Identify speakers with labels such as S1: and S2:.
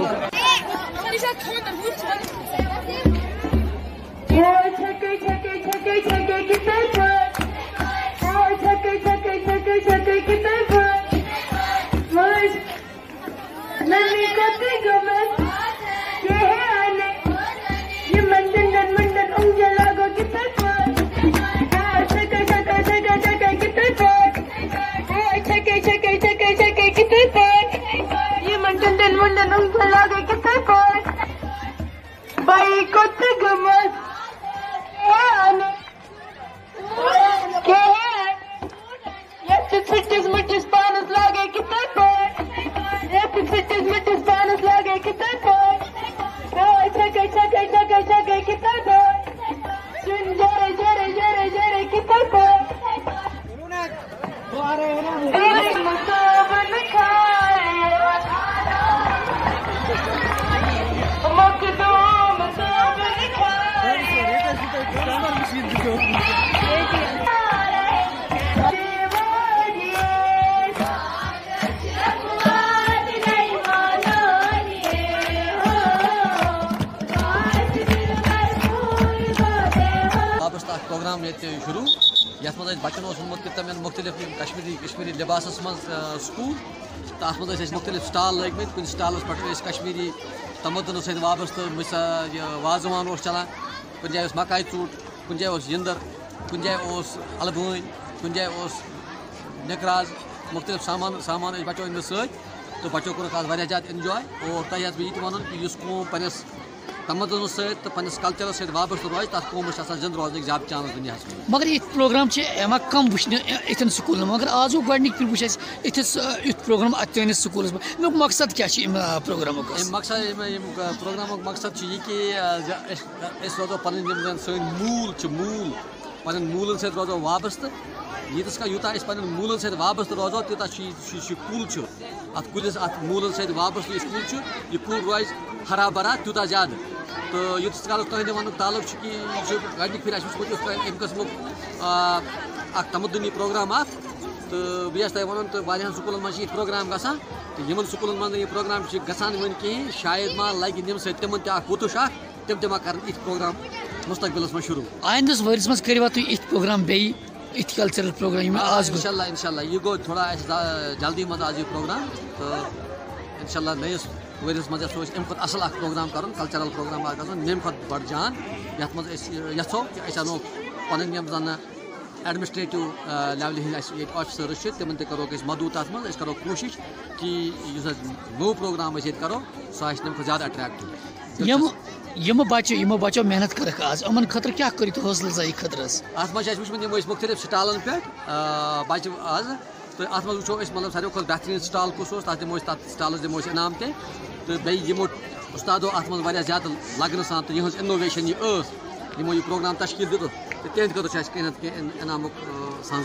S1: Boy, take it, take it, take it, check it, check it. Bahia contra Gamas. Esses fites muitos panos logo que tem cor. Esses fites muitos panos logo que tem cor. Ai, chega, chega, chega, chega que tem cor. Jun, jere, jere, jere, jere que tem cor. Bora, bora. کھائے
S2: وابستہ programme یہ شروع۔ یت مز بچن اوسمت کہ مختلف کشمیری کشمیری لباسس من school. تو مز مختلف سٹال لگمت کن سٹالس پہ کشمیری تمدن ست وابستہ مثا یہ وازوان چلان کن جائے مکائی ژوٹ کُنہِ جایہِ اوس یِنٛدٕر کُنہِ جایہِ اوس اَلبٲنۍ کُنہِ جایہِ اوس نِکراز مُختلِف سامان سامان ٲسۍ بچو أنمٕتۍ سۭتۍ تہٕ بَچو کوٚرُکھ آز واریاہ زیادٕ اٮ۪نجاے اور تۄہہِ حظ بہٕ یہِ تہِ وَنُن کہِ یُس قوم پنٛنِس تمدنس سۭتۍ تہٕ پنٛنِس کلچرس سۭتۍ وابستہٕ روزِ تَتھ قومس زِندٕ روزنٕکۍ زیادٕ چانس منٛز
S3: مگر یہ پروگرام یِوان کم وٕچھنہِ یِتھٮ۪ن سکوٗلن مگر آز گۄڈنِکۍ پھِرِ وٕچھ اَسہِ یِتھِس یُتھ پروگرام اَتھ چٲنِس سکوٗلس امیُک مقصد پروگرامُک
S2: اَمہِ مقصد پروگرامُک مقصد یہِ کہِ روزو زن سٲنۍ موٗل موٗل۔ پنٕنٮ۪ن موٗلن سۭتۍ روزو وابستہٕ ییٖتِس کال یوٗتاہ أسۍ پنٕنٮ۪ن موٗلن سۭتۍ وابستہٕ روزو یہِ کُل اَتھ کُلِس اَتھ موٗلن سۭتۍ وابستہٕ یُس کُل یہِ کُل روزِ ہرا بھرا تیوٗتاہ زیادٕ تہٕ یوٗتاہ کالس تُہنٛدِ وننُک تعلق چھُ کہِ یہِ چھُ گۄڈنِکۍ پھِرِ اَسہِ وٕچھمُت یُس تۄہہِ اَمہِ قٕسمُک اکھ تمدنی پروگرام اکھ تہٕ بیٚیہِ آسہِ تۄہہِ وَنُن تہٕ واریاہن سکوٗلن منٛز چھِ یِتھۍ پروگرام گژھان تہٕ یِمن سکوٗلن منٛز نہٕ یہِ پروگرام چھِ گژھان وٕنہِ کِہیٖنۍ شاید ما لگہِ یِم سۭتۍ تِمن تہِ اکھ وُتُش اکھ تِم تہِ ما کرن یِتھۍ پروگرام مُستقبِلس منٛز شروٗع۔
S3: آیندس ؤرِس منٛز کٔروا تُہۍ یِتھ پروگرام بیٚیہِ یِتھ کلچرل پروگرام یِم آز
S2: انشاء اللہ انشاء اللہ یہِ گوٚو تھوڑا اَسہِ جلدی منٛز آز یہِ پروگرام تہٕ انشاء اللہ نٔیِس ؤرِیَس منٛز یَژھو أسۍ اَمہِ کھۄتہٕ اَصٕل اکھ پروگرام کَرُن کلچرل پروگرام اکھ گژھُن ییٚمہِ کھۄتہٕ بَڑٕ جان یَتھ منٛز أسۍ یَژھو کہِ أسۍ اَنو پَنٕنۍ یِم زَن ایڈمِنسٹریٹِو لیولہِ ہٕنٛدۍ اَسہِ ییٚتہِ آفِسٲرٕس چھِ تِمن تہِ کَروکھ أسۍ مدوٗ تَتھ منٛز أسۍ کَرو کوٗشِش کہِ یُس اَسہِ نوٚو پروگرام أسۍ ییٚتہِ کَرو سُہ آسہِ تَمہِ کھۄتہٕ زیادٕ اَٹریکٹِو
S3: یِم یِم بچہِ یِمو بچو محنت کٔرٕکھ آز۔ یِمن خٲطرٕ کیاہ کٔرِو تُہۍ حوصلہٕ افزایی خٲطرٕ حظ
S2: اَتھ منٛز چھِ اَسہِ وٕچھمُت یِم ٲسۍ مُختٔلِف سٹالن پٮ۪ٹھ بَچہِ آز تو اَتھ مز وٕچھو اس مطلب ساروی کھت بہترین سٹال کس اوس، تَتھ دِمو أسۍ تَتھ سٹالَس انعام تہ تو بیٚیہِ یِمو اُستادو اَتھ منٛز واریاہ زیادٕ لگنہٕ سان، تہٕ یِہٕنٛز اِنوویشن یہِ ٲس، یِمو یہِ پروگرام تشکیٖل دیُتُکھ تہٕ تِہنٛدِ خٲطرٕ چھُ اَسہِ کینٛہہ نتہٕ کینٛہہ انعامُک سان